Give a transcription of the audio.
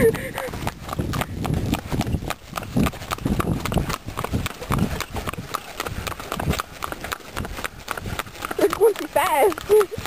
They're going too fast.